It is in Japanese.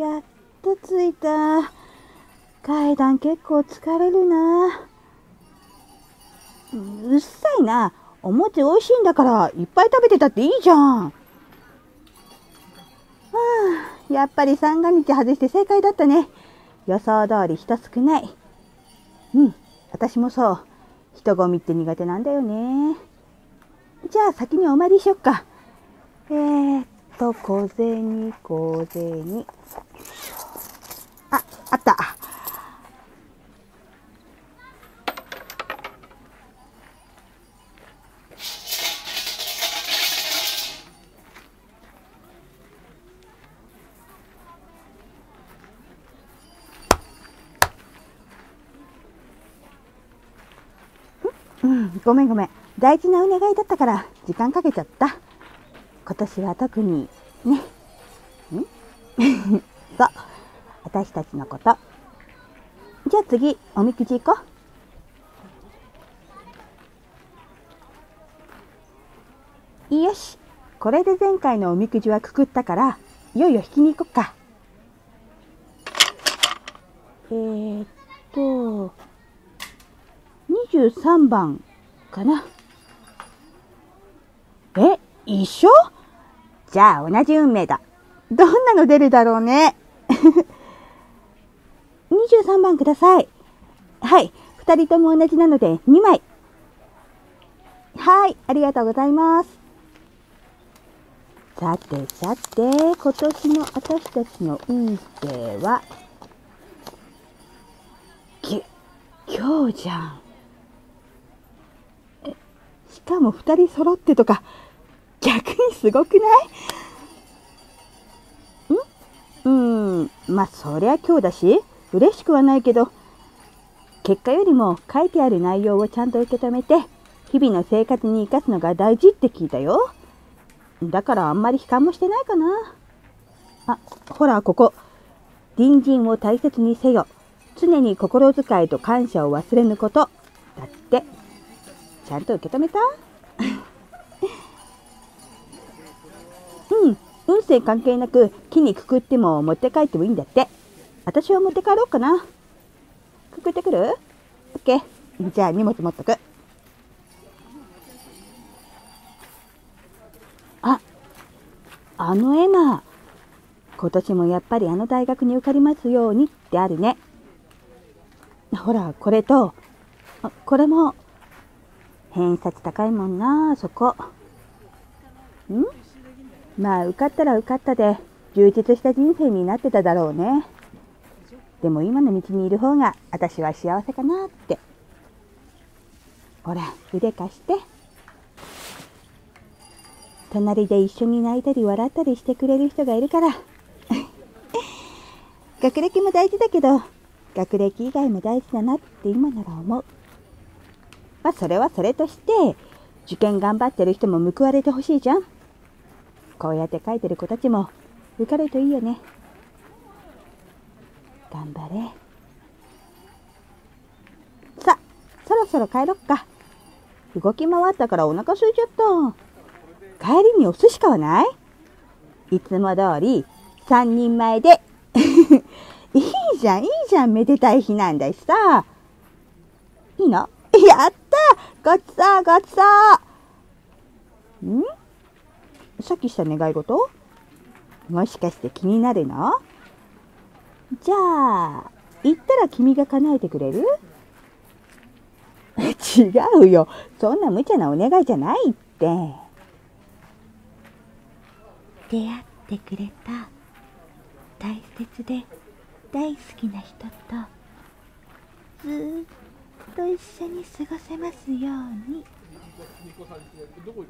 やっと着いた。階段結構疲れるな。うっさいな。お餅美味しいんだからいっぱい食べてたっていいじゃん。はあ、やっぱり三が日外して正解だったね。予想通り人少ない。うん、私もそう。人混みって苦手なんだよね。じゃあ先にお参りしよっか。えー、っと、小銭、小銭。あ、った。うん、ごめんごめん。大事なお願いだったから時間かけちゃった。今年は特にね。ん？そう。私たちのこと。じゃあ次、おみくじ行こう。よし。これで前回のおみくじはくくったから、いよいよ引きに行こっか。えー、っと、23番かな。え、一緒？じゃあ同じ運命だ。どんなの出るだろうね。23番ください。はい。2人とも同じなので2枚。はい。ありがとうございます。さてさて、今年の私たちの運勢は、き、今日じゃん。しかも2人揃ってとか、逆にすごくない？ん？うん、まあそりゃ今日だし、嬉しくはないけど、結果よりも書いてある内容をちゃんと受け止めて、日々の生活に生かすのが大事って聞いたよ。だからあんまり悲観もしてないかな。あ、ほら、ここ。隣人を大切にせよ。常に心遣いと感謝を忘れぬこと。だって。ちゃんと受け止めた？うん、運勢関係なく木にくくっても持って帰ってもいいんだって。私は持って帰ろうかな。くくってくる？オッケー。じゃあ荷物持っとく。あ、あの絵馬。今年もやっぱりあの大学に受かりますようにってあるね。ほら、これと、あこれも、偏差値高いもんな、そこ。ん？まあ、受かったら受かったで、充実した人生になってただろうね。でも今の道にいる方が私は幸せかなって。ほら、腕貸して。隣で一緒に泣いたり笑ったりしてくれる人がいるから。学歴も大事だけど、学歴以外も大事だなって今なら思う。まあ、それはそれとして、受験頑張ってる人も報われてほしいじゃん。こうやって書いてる子たちも受かるといいよね。頑張れ。さ、そろそろ帰ろっか。動き回ったからお腹空いちゃった。帰りにお寿司買わない？いつも通り3人前で。いいじゃん、いいじゃん、めでたい日なんだしさ。いいの？やったごちそうごちそうん？さっきした願い事？もしかして気になるの？じゃあ、言ったら君が叶えてくれる？違うよ。そんな無茶なお願いじゃないって。出会ってくれた大切で大好きな人とずっと一緒に過ごせますように。どこ